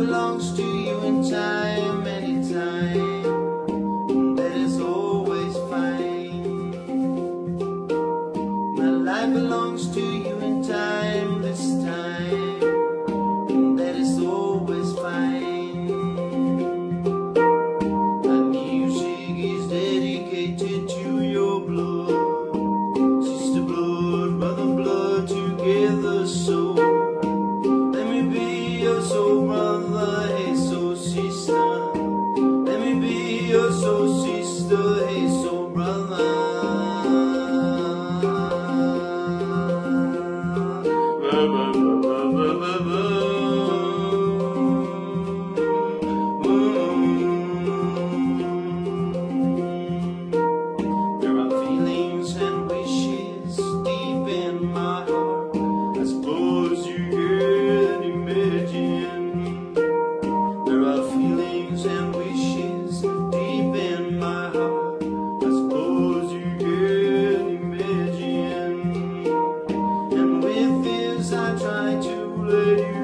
belongs to you.